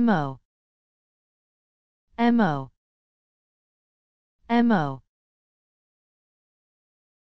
MO MO MO